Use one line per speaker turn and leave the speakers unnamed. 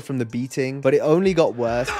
from the beating, but it only got worse.